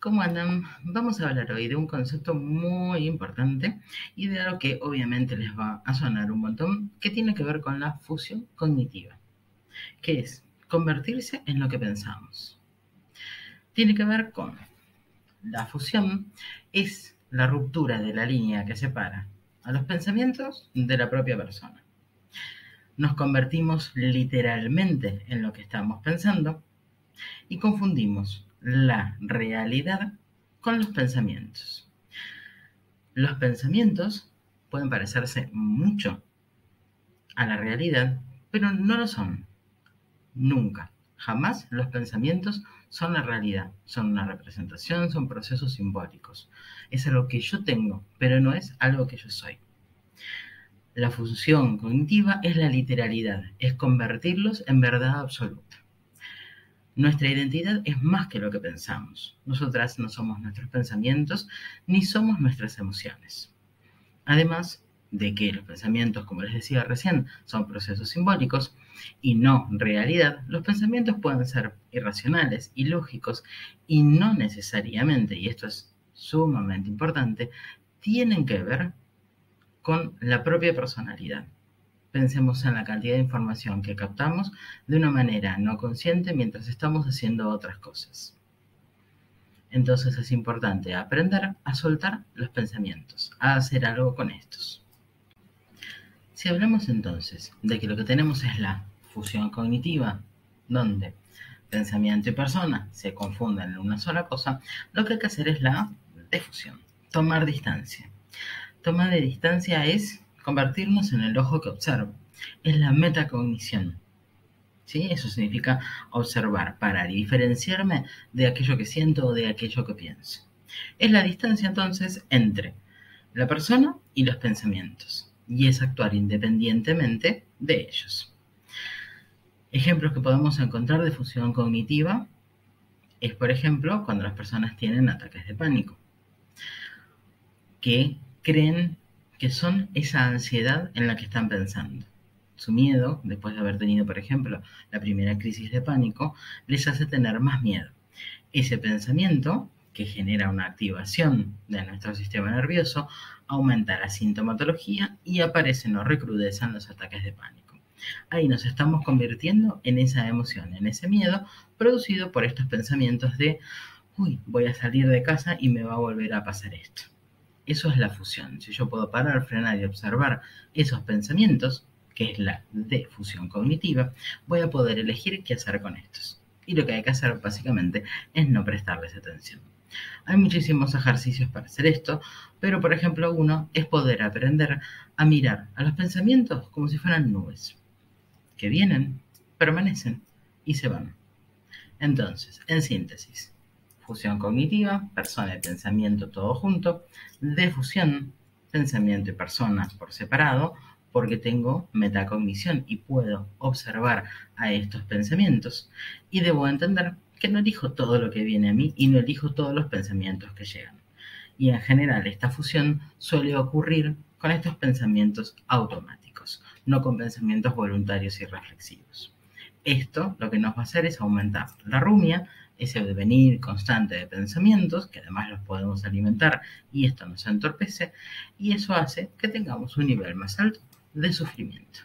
¿Cómo andan? Vamos a hablar hoy de un concepto muy importante y de algo que obviamente les va a sonar un montón, que tiene que ver con la fusión cognitiva, que es convertirse en lo que pensamos. Tiene que ver con la fusión, es la ruptura de la línea que separa a los pensamientos de la propia persona. Nos convertimos literalmente en lo que estamos pensando y confundimos la realidad con los pensamientos. Los pensamientos pueden parecerse mucho a la realidad, pero no lo son. Nunca, jamás los pensamientos son la realidad, son una representación, son procesos simbólicos. Es algo que yo tengo, pero no es algo que yo soy. La función cognitiva es la literalidad, es convertirlos en verdad absoluta. Nuestra identidad es más que lo que pensamos. Nosotras no somos nuestros pensamientos ni somos nuestras emociones. Además de que los pensamientos, como les decía recién, son procesos simbólicos y no realidad, los pensamientos pueden ser irracionales, ilógicos y no necesariamente, y esto es sumamente importante, tienen que ver con la propia personalidad. Pensemos en la cantidad de información que captamos de una manera no consciente mientras estamos haciendo otras cosas. Entonces es importante aprender a soltar los pensamientos, a hacer algo con estos. Si hablamos entonces de que lo que tenemos es la fusión cognitiva, donde pensamiento y persona se confunden en una sola cosa, lo que hay que hacer es la defusión, tomar distancia. Tomar de distancia es convertirnos en el ojo que observa. Es la metacognición. ¿Sí? Eso significa observar, parar y diferenciarme de aquello que siento o de aquello que pienso. Es la distancia entonces entre la persona y los pensamientos. Y es actuar independientemente de ellos. Ejemplos que podemos encontrar de fusión cognitiva es, por ejemplo, cuando las personas tienen ataques de pánico, que creen que son esa ansiedad en la que están pensando. Su miedo, después de haber tenido, por ejemplo, la primera crisis de pánico, les hace tener más miedo. Ese pensamiento, que genera una activación de nuestro sistema nervioso, aumenta la sintomatología y aparecen o recrudecen los ataques de pánico. Ahí nos estamos convirtiendo en esa emoción, en ese miedo producido por estos pensamientos de, uy, voy a salir de casa y me va a volver a pasar esto. Eso es la fusión. Si yo puedo parar, frenar y observar esos pensamientos, que es la defusión cognitiva, voy a poder elegir qué hacer con estos. Y lo que hay que hacer básicamente es no prestarles atención. Hay muchísimos ejercicios para hacer esto, pero por ejemplo uno es poder aprender a mirar a los pensamientos como si fueran nubes, que vienen, permanecen y se van. Entonces, en síntesis, fusión cognitiva, persona y pensamiento todo junto, defusión, pensamiento y persona por separado, porque tengo metacognición y puedo observar a estos pensamientos y debo entender que no elijo todo lo que viene a mí y no elijo todos los pensamientos que llegan. Y en general esta fusión suele ocurrir con estos pensamientos automáticos, no con pensamientos voluntarios y reflexivos. Esto lo que nos va a hacer es aumentar la rumia, ese devenir constante de pensamientos, que además los podemos alimentar y esto nos entorpece, y eso hace que tengamos un nivel más alto de sufrimiento.